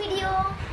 video.